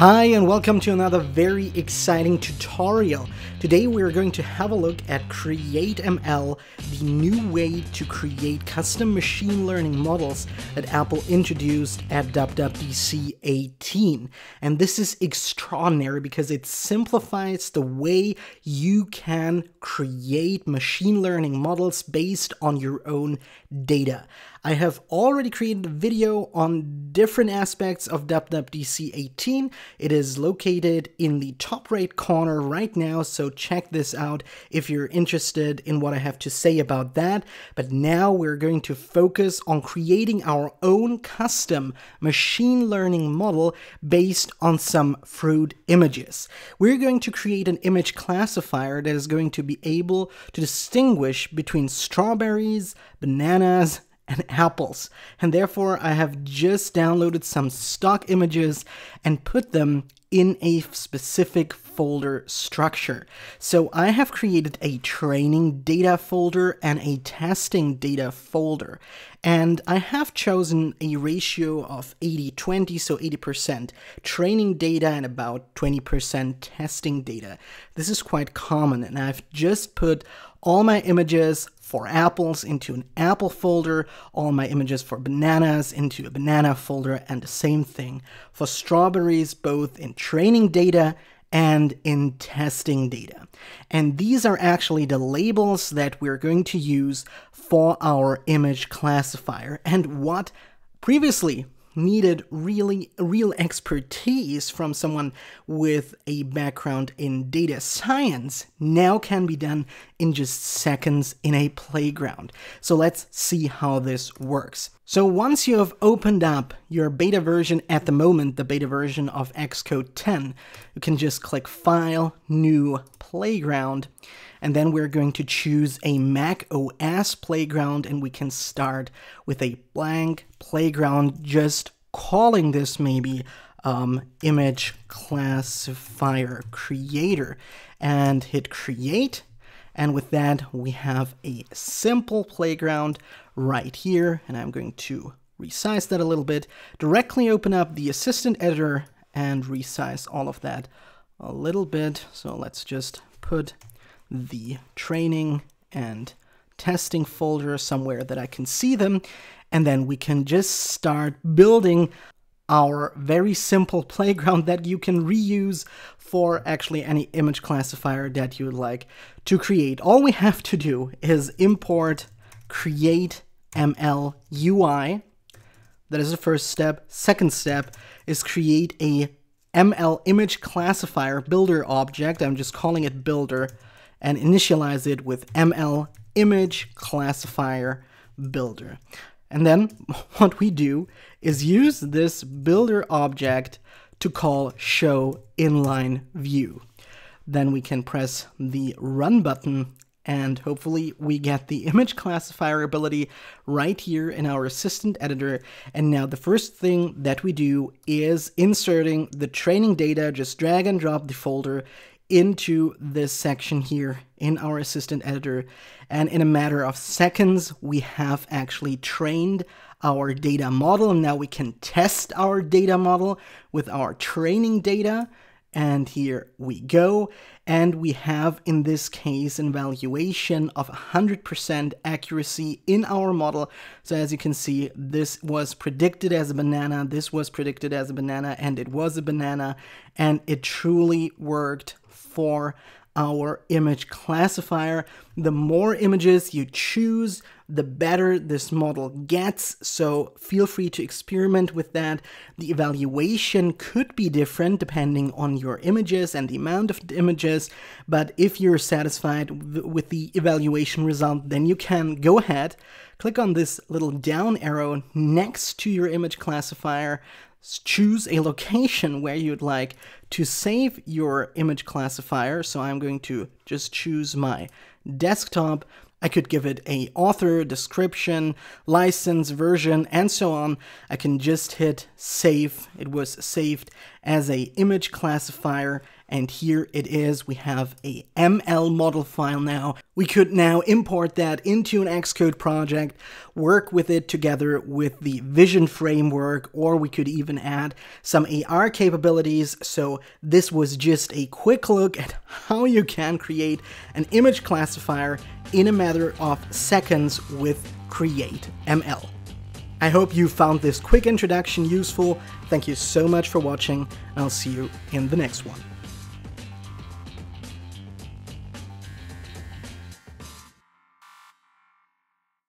Hi and welcome to another very exciting tutorial. Today we're going to have a look at CreateML, the new way to create custom machine learning models that Apple introduced at WWDC 18. And this is extraordinary because it simplifies the way you can create machine learning models based on your own data. I have already created a video on different aspects of WWDC 18. It is located in the top right corner right now, so check this out if you're interested in what I have to say about that. But now we're going to focus on creating our own custom machine learning model based on some fruit images. We're going to create an image classifier that is going to be able to distinguish between strawberries, bananas, and apples. And therefore, I have just downloaded some stock images and put them in a specific folder structure. So I have created a training data folder and a testing data folder. And I have chosen a ratio of 80-20, so 80% training data and about 20% testing data. This is quite common and I've just put all my images for apples into an apple folder, all my images for bananas into a banana folder, and the same thing for strawberries, both in training data and in testing data. And these are actually the labels that we're going to use for our image classifier and what previously needed really real expertise from someone with a background in data science now can be done in just seconds in a playground. So let's see how this works. So once you have opened up your beta version at the moment, the beta version of Xcode 10, you can just click File, New, Playground, and then we're going to choose a Mac OS playground and we can start with a blank playground, just calling this maybe um, image classifier creator and hit create. And with that, we have a simple playground right here. And I'm going to resize that a little bit, directly open up the assistant editor and resize all of that a little bit. So let's just put the training and testing folder somewhere that I can see them. And then we can just start building our very simple playground that you can reuse for actually any image classifier that you would like to create. All we have to do is import create ML UI. That is the first step. Second step is create a ML image classifier builder object. I'm just calling it builder and initialize it with ML image classifier builder. And then what we do is use this builder object to call show inline view. Then we can press the run button and hopefully we get the image classifier ability right here in our assistant editor. And now the first thing that we do is inserting the training data, just drag and drop the folder into this section here in our assistant editor. And in a matter of seconds, we have actually trained our data model. And now we can test our data model with our training data. And here we go. And we have, in this case, an evaluation of 100% accuracy in our model. So as you can see, this was predicted as a banana, this was predicted as a banana, and it was a banana. And it truly worked for our image classifier. The more images you choose, the better this model gets, so feel free to experiment with that. The evaluation could be different depending on your images and the amount of the images, but if you're satisfied with the evaluation result, then you can go ahead, click on this little down arrow next to your image classifier, choose a location where you'd like to save your image classifier. So I'm going to just choose my desktop. I could give it a author, description, license, version, and so on. I can just hit save. It was saved as a image classifier and here it is we have a ml model file now we could now import that into an xcode project work with it together with the vision framework or we could even add some ar capabilities so this was just a quick look at how you can create an image classifier in a matter of seconds with create ml I hope you found this quick introduction useful. Thank you so much for watching, I'll see you in the next one.